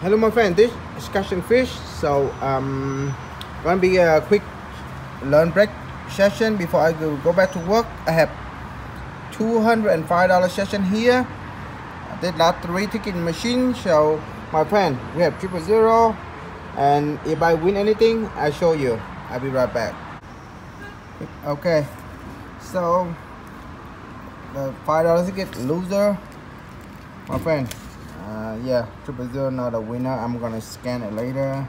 hello my friend. This is Custom Fish. So um gonna be a quick learn break session before I go, back to work. I have $205 session here. I did three ticket machine. So my friend we have triple zero. And if I win anything I show you. I'll be right back. Okay. So the five dollars ticket loser. My friend uh, yeah triple zero not a winner. I'm gonna scan it later.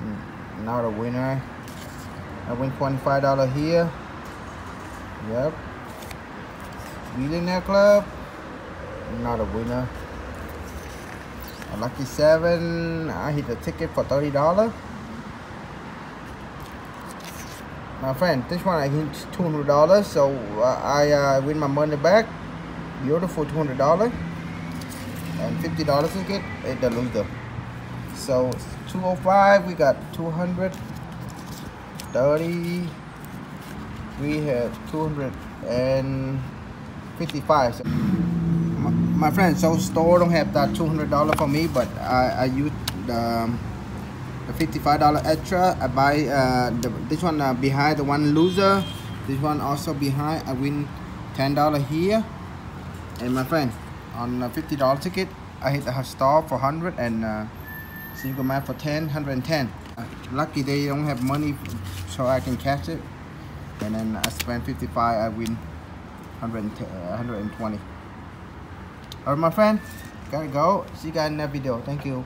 Mm, not a winner. I win $25 here. Yep. Millionaire club not a winner. A lucky seven. I hit the ticket for $30 my friend this one I hit $200 so uh, I uh, win my money back. Beautiful $200 and $50 ticket at the loser so 205 we got 230 we have 255 so my, my friend so store don't have that $200 for me but I, I use the um, the $55 extra. I buy uh, the, this one uh, behind the one loser. This one also behind I win $10 here. And my friend on a $50 ticket I hit the star for 100 and uh, single man for 10 110 uh, lucky they don't have money so I can catch it. And then I spend 55 I win 110, uh, 120 alright my friend gotta go. See you guys in that video. Thank you